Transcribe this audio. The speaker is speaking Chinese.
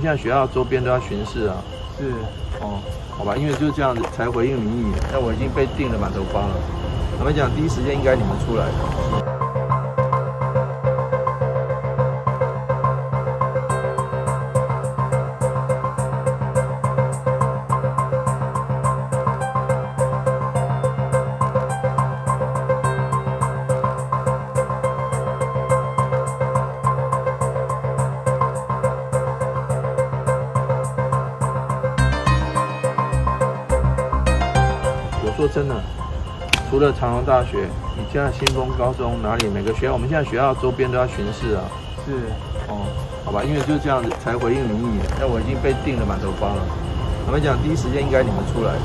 现在学校周边都要巡视啊。是。哦，好吧，因为就是这样子才回应民意。那我已经被定了满头包了。坦白讲第一时间应该你们出来。我说真的，除了长隆大学，你现在新丰高中哪里每个学校，我们现在学校周边都要巡视啊。是。哦，好吧，因为就这样子才回应民意。那我已经被定了满头包了。我们讲第一时间应该你们出来。